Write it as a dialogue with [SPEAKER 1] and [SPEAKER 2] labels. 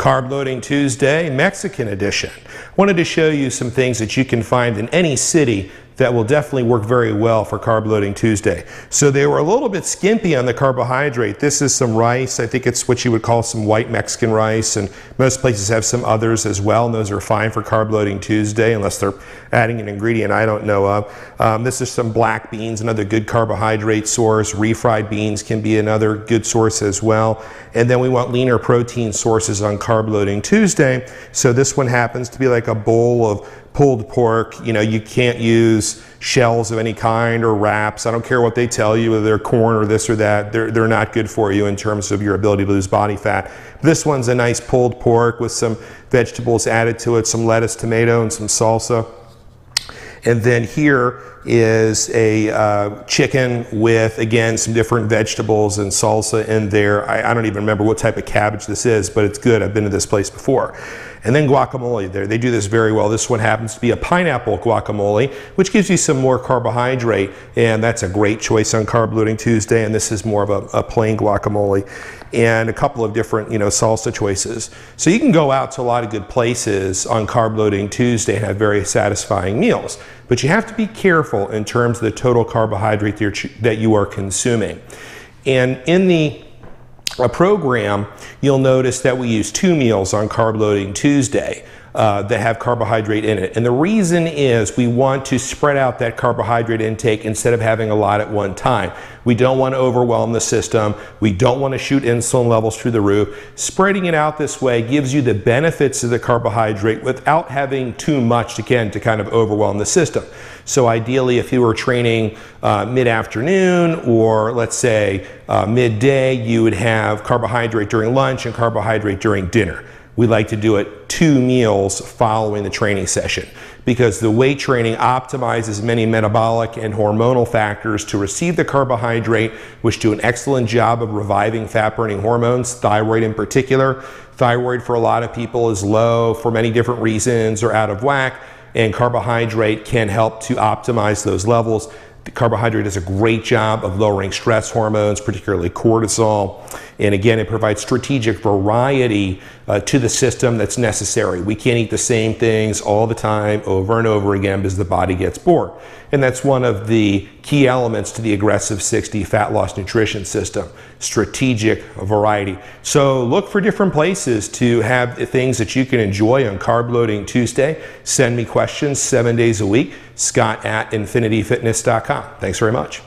[SPEAKER 1] Carb Loading Tuesday, Mexican edition. Wanted to show you some things that you can find in any city that will definitely work very well for Carb Loading Tuesday. So they were a little bit skimpy on the carbohydrate. This is some rice. I think it's what you would call some white Mexican rice, and most places have some others as well, and those are fine for Carb Loading Tuesday unless they're adding an ingredient I don't know of. Um, this is some black beans, another good carbohydrate source. Refried beans can be another good source as well. And then we want leaner protein sources on Carb Loading Tuesday. So this one happens to be like a bowl of pulled pork. You know, you can't use shells of any kind or wraps. I don't care what they tell you, whether they're corn or this or that. They're, they're not good for you in terms of your ability to lose body fat. This one's a nice pulled pork with some vegetables added to it, some lettuce, tomato, and some salsa. And then here is a uh, chicken with, again, some different vegetables and salsa in there. I, I, don't even remember what type of cabbage this is, but it's good. I've been to this place before. And then guacamole there. They do this very well. This one happens to be a pineapple guacamole, which gives you some more carbohydrate. And that's a great choice on Carb Loading Tuesday. And this is more of a, a plain guacamole and a couple of different, you know, salsa choices. So you can go out to a lot of good places on Carb Loading Tuesday and have very satisfying meals. But you have to be careful in terms of the total carbohydrate that you are consuming. And in the program, you'll notice that we use two meals on Carb Loading Tuesday uh, that have carbohydrate in it. And the reason is we want to spread out that carbohydrate intake instead of having a lot at one time. We don't want to overwhelm the system. We don't want to shoot insulin levels through the roof. Spreading it out this way gives you the benefits of the carbohydrate without having too much, again, to kind of overwhelm the system. So ideally, if you were training uh, mid-afternoon or let's say uh, midday, you would have carbohydrate during lunch and carbohydrate during dinner. We like to do it two meals following the training session because the weight training optimizes many metabolic and hormonal factors to receive the carbohydrate, which do an excellent job of reviving fat burning hormones, thyroid in particular. Thyroid for a lot of people is low for many different reasons or out of whack, and carbohydrate can help to optimize those levels. The carbohydrate does a great job of lowering stress hormones, particularly cortisol. And again, it provides strategic variety uh, to the system that's necessary. We can't eat the same things all the time, over and over again, because the body gets bored. And that's one of the key elements to the aggressive 60 fat loss nutrition system strategic variety. So look for different places to have things that you can enjoy on Carb Loading Tuesday. Send me questions seven days a week. Scott at infinityfitness.com. Thanks very much.